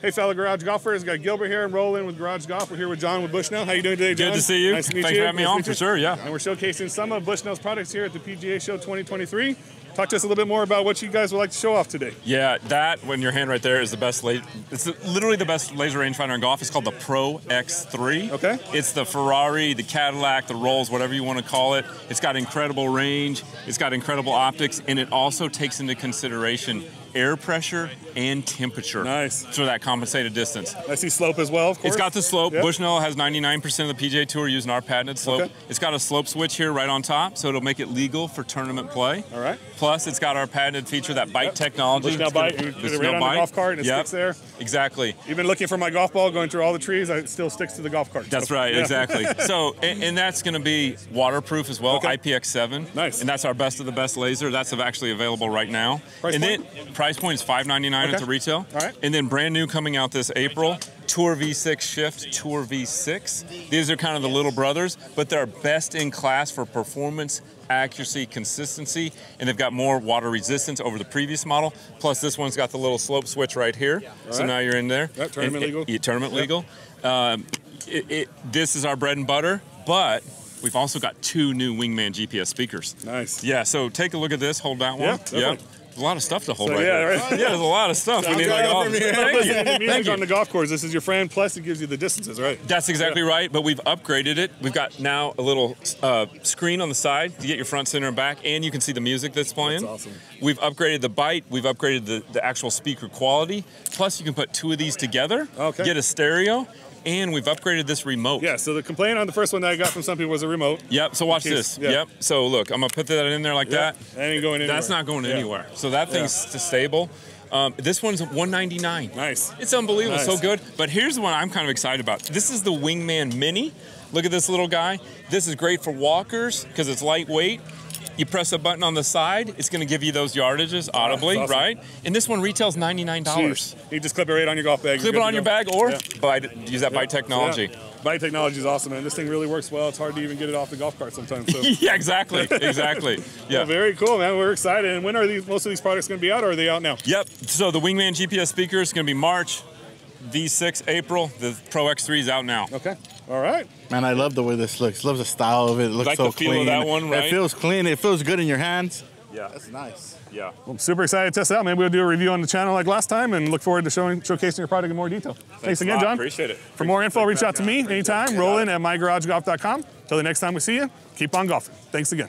Hey, fellow garage golfers, got Gilbert here and rolling with Garage Golf. We're here with John with Bushnell. How you doing today, John? Good to see you. Nice to meet Thanks you. for having Nice to on, for sure, yeah. And we're showcasing some of Bushnell's products here at the PGA Show 2023. Talk to us a little bit more about what you guys would like to show off today. Yeah, that when your hand right there is the best. La- it's literally the best laser rangefinder in golf. It's called the Pro X3. Okay. It's the Ferrari, the Cadillac, the Rolls, whatever you want to call it. It's got incredible range. It's got incredible optics, and it also takes into consideration air pressure and temperature. Nice. For that compensated distance. I see slope as well, of course. It's got the slope. Yep. Bushnell has 99% of the PGA Tour using our patented slope. Okay. It's got a slope switch here right on top, so it'll make it legal for tournament play. All right. Plus, it's got our patented feature, that bite Yep. technology. It's gonna- bite, you put it Bushnell right on the bite. golf cart and it Yep. sticks there. Exactly. Even looking for my golf ball, going through all the trees, it still sticks to the golf cart. That's So, right, yeah. exactly. So, and, and that's going to be waterproof as well, Okay. IPX7. Nice. And that's our best of the best laser. That's actually available right now. Price and point? then price point is $599 Okay. at the retail. All right. And then brand new coming out this April, Tour V6 Shift, Tour V6. These are kind of the little brothers, but they're best in class for performance, accuracy, consistency, and they've got more water resistance over the previous model. Plus, this one's got the little slope switch right here. So right. now you're in there. Yep, tournament And- legal. yeah, tournament Yep. legal. Um, it, it, this is our bread and butter, but we've also got two new Wingman GPS speakers. Nice. Yeah, so take a look at this. Hold that one. Yeah, definitely. There's a lot of stuff to hold So, right yeah, there. right. Yeah, there's a lot of stuff. we need like all. for me. Thank to you. on the golf course. This is your friend. Plus, it gives you the distances, right? That's exactly Yeah. right, but we've upgraded it. We've got now a little uh, screen on the side to get your front, center, and back, and you can see the music that's playing. That's awesome. We've upgraded the bite. We've upgraded the, the actual speaker quality. Plus, you can put two of these together, Okay. get a stereo, and we've upgraded this remote. Yeah. So the complaint on the first one that I got from some people was a remote. Yep. So watch case- this. yeah. Yep. So look, I'm gonna put that in there like that. That ain't going anywhere. That's not going Yeah. anywhere. So that thing's stable. Um, this one's 199. Nice. It's unbelievable. Nice. So good. But here's the one I'm kind of excited about. This is the Wingman Mini. Look at this little guy. This is great for walkers because it's lightweight. You press a button on the side, it's going to give you those yardages audibly, awesome. right? And this one retails $99. Jeez. You just clip it right on your golf bag. Clip it on your bag or Yeah. bite, use that bite technology. Yeah. Bite technology is awesome, man. This thing really works well. It's hard to even get it off the golf cart sometimes. So. Yeah, exactly. Exactly. Yeah. Well, very cool, man. We're excited. And when are these? Most of these products going to be out, or are they out now? Yep. So the Wingman GPS speaker is going to be March, V6 April. The Pro X3 is out now. Okay. All right. Man, I love the way this looks. Love the style of it. It looks Like so the feel of clean. that one, right? It feels clean. It feels good in your hands. Yeah. That's nice. Yeah. Well, I'm super excited to test it out. Maybe we'll do a review on the channel like last time, and look forward to showing showcasing your product in more detail. Thanks, a again. John. Appreciate it. For more info, reach out to me anytime. Roll in at mygaragegolf.com. Till the next time we see you, keep on golfing. Thanks again.